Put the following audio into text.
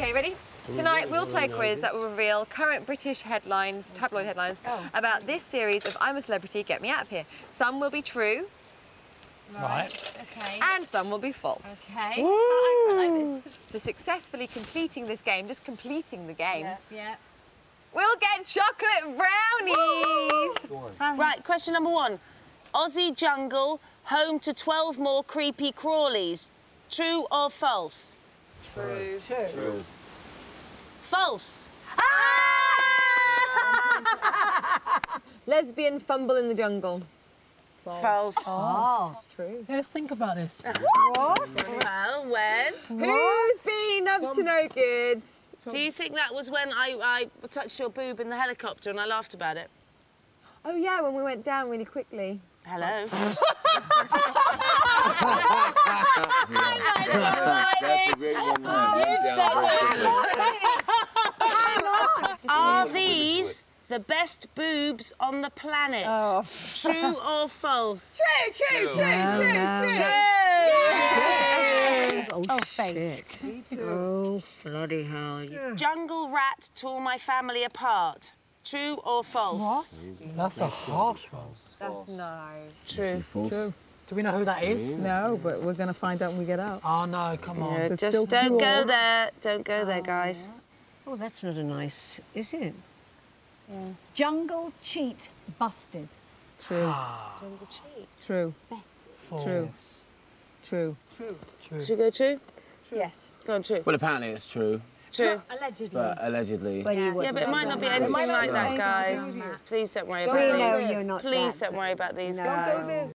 Okay, ready? Tonight we'll play a quiz that will reveal current British headlines, tabloid headlines, oh. about this series of I'm a Celebrity, Get Me Out of Here. Some will be true Right. Okay. and some will be false. Okay. I quite like this. For successfully completing this game, just completing the game, Yeah. Yeah. we'll get chocolate brownies! Right, question number one. Aussie jungle, home to 12 more creepy crawlies. True or false? True. True. True. False. Ah! Lesbian fumble in the jungle. False. False. Ah. True. Yeah, let's think about this. Well, when? Who's been up to no good? Do you think that was when I, I touched your boob in the helicopter and I laughed about it? Oh yeah, when we went down really quickly. Hello. That's a great one. man. Went down very quickly. Are these the best boobs on the planet? Oh. True or false? True, true, true, true, true. true Oh, oh faith. Oh, bloody hell. Jungle rat tore my family apart. True or false? What? That's a harsh one. That's no. True. True. Do we know who that is? No, but we're going to find out when we get out. Oh no, come on. Yeah, just don't go old. there. Don't go there, oh, guys. Oh, that's not a nice, is it? Yeah. Jungle cheat busted. True, Jungle cheat. true, False. true, true. True. Should we go true? Yes. Go on, true. Well, apparently it's true, True. Allegedly. but allegedly. Well, you Yeah, but it might not be anything like that, anything to do guys. Please don't worry about these. We know you're not Please don't worry about these guys.